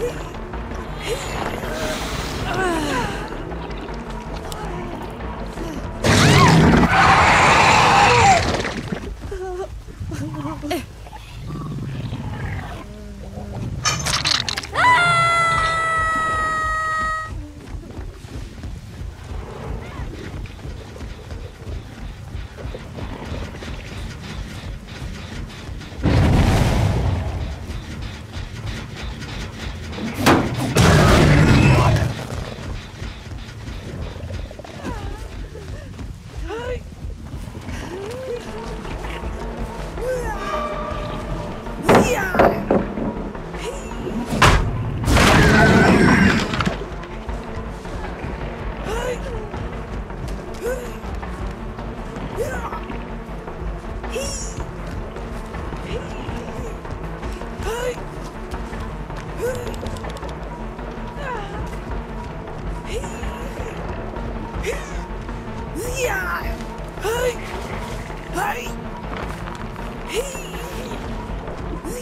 Hey!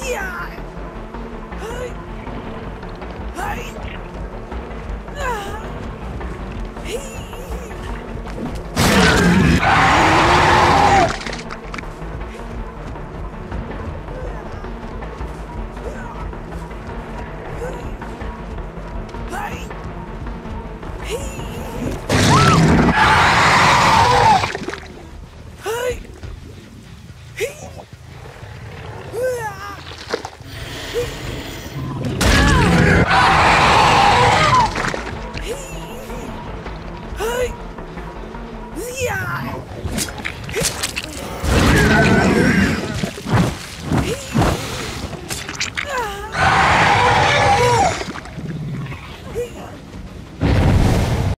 Yeah! Hey! Yeah.